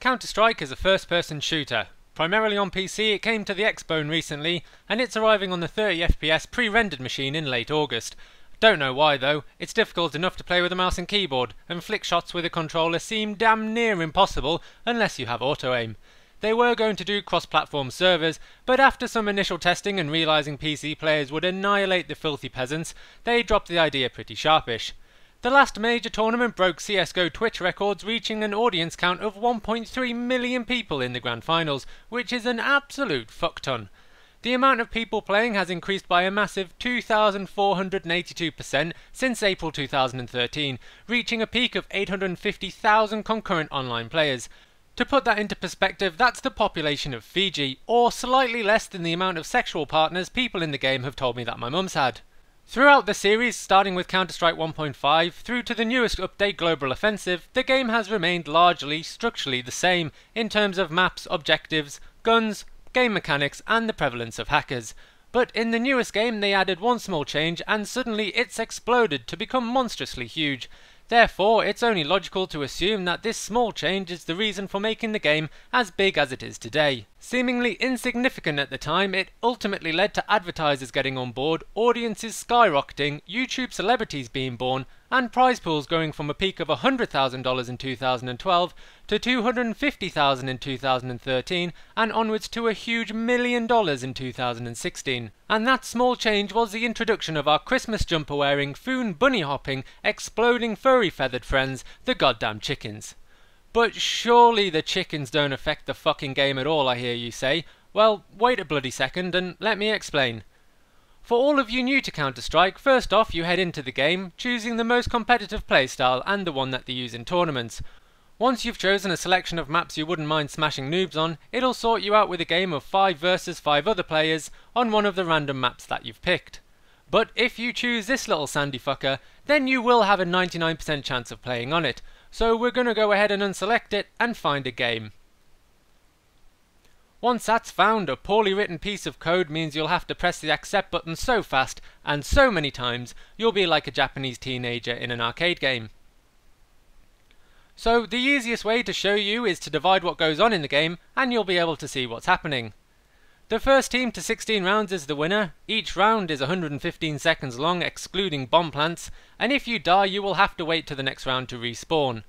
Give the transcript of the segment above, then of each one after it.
Counter-Strike is a first-person shooter. Primarily on PC, it came to the Xbone recently, and it's arriving on the 30fps pre-rendered machine in late August. Don't know why though, it's difficult enough to play with a mouse and keyboard, and flick shots with a controller seem damn near impossible unless you have auto-aim. They were going to do cross-platform servers, but after some initial testing and realising PC players would annihilate the filthy peasants, they dropped the idea pretty sharpish. The last major tournament broke CSGO Twitch records reaching an audience count of 1.3 million people in the grand finals, which is an absolute fuckton. The amount of people playing has increased by a massive 2,482% since April 2013, reaching a peak of 850,000 concurrent online players. To put that into perspective, that's the population of Fiji, or slightly less than the amount of sexual partners people in the game have told me that my mum's had. Throughout the series, starting with Counter-Strike 1.5 through to the newest update Global Offensive, the game has remained largely structurally the same in terms of maps, objectives, guns, game mechanics and the prevalence of hackers. But in the newest game they added one small change and suddenly it's exploded to become monstrously huge. Therefore, it's only logical to assume that this small change is the reason for making the game as big as it is today. Seemingly insignificant at the time, it ultimately led to advertisers getting on board, audiences skyrocketing, YouTube celebrities being born, and prize pools going from a peak of $100,000 in 2012 to $250,000 in 2013 and onwards to a huge million dollars in 2016. And that small change was the introduction of our Christmas jumper wearing, foon bunny hopping, exploding furry feathered friends, the goddamn chickens. But surely the chickens don't affect the fucking game at all, I hear you say. Well, wait a bloody second and let me explain. For all of you new to Counter-Strike, first off you head into the game, choosing the most competitive playstyle and the one that they use in tournaments. Once you've chosen a selection of maps you wouldn't mind smashing noobs on, it'll sort you out with a game of 5 versus 5 other players on one of the random maps that you've picked. But if you choose this little sandy fucker, then you will have a 99% chance of playing on it, so we're gonna go ahead and unselect it and find a game. Once that's found, a poorly written piece of code means you'll have to press the accept button so fast and so many times you'll be like a Japanese teenager in an arcade game. So the easiest way to show you is to divide what goes on in the game and you'll be able to see what's happening. The first team to 16 rounds is the winner, each round is 115 seconds long excluding bomb plants, and if you die you will have to wait to the next round to respawn.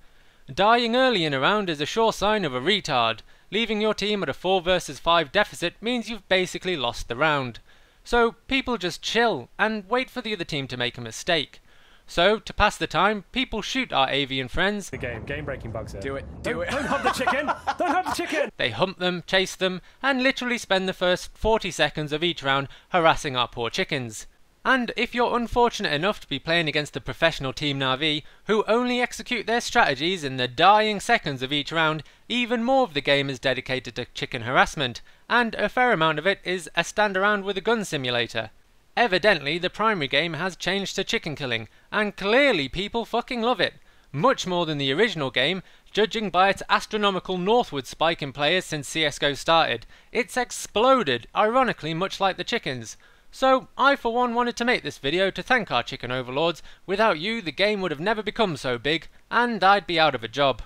Dying early in a round is a sure sign of a retard, Leaving your team at a 4 versus 5 deficit means you've basically lost the round. So people just chill and wait for the other team to make a mistake. So, to pass the time, people shoot our avian friends. The game, game breaking bugs here. Do it, do don't, it. Don't hump the chicken! don't hump the chicken! They hump them, chase them, and literally spend the first 40 seconds of each round harassing our poor chickens. And if you're unfortunate enough to be playing against the professional Team Na'Vi, who only execute their strategies in the dying seconds of each round, even more of the game is dedicated to chicken harassment, and a fair amount of it is a stand around with a gun simulator. Evidently, the primary game has changed to chicken killing, and clearly people fucking love it. Much more than the original game, judging by its astronomical northward spike in players since CSGO started. It's exploded, ironically much like the chickens. So, I for one wanted to make this video to thank our chicken overlords, without you the game would have never become so big, and I'd be out of a job.